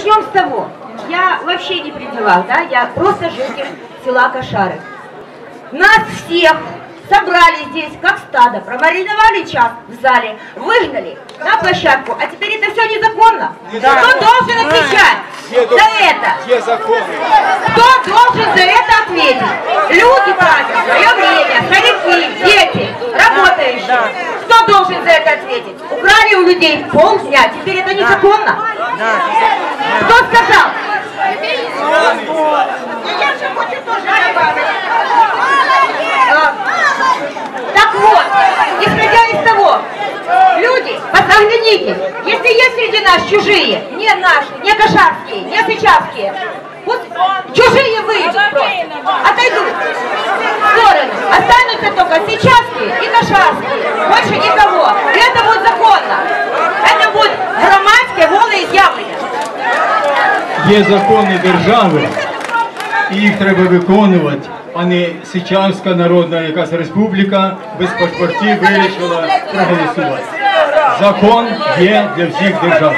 начнем с того. Я вообще не при делах, да, я просто житель села Кошары. Нас всех собрали здесь, как стадо, промариновали час в зале, выгнали на площадку, а теперь это все незаконно. Кто должен отвечать за это? Кто должен за это ответить? Люди тратят свое время, старики, дети, работающие. Кто должен за это ответить? Украли у людей полдня, теперь это незаконно. Кто сказал? А, Так вот, исходя из того, люди, взгляните, если есть среди нас чужие, не наши, не кошарские, не сычавские, вот чужие выйдут просто, Є закони держави, і їх треба виконувати, а не Сичанська народна якась республіка без паспортів вирішила проголосувати. Закон є для всіх держав.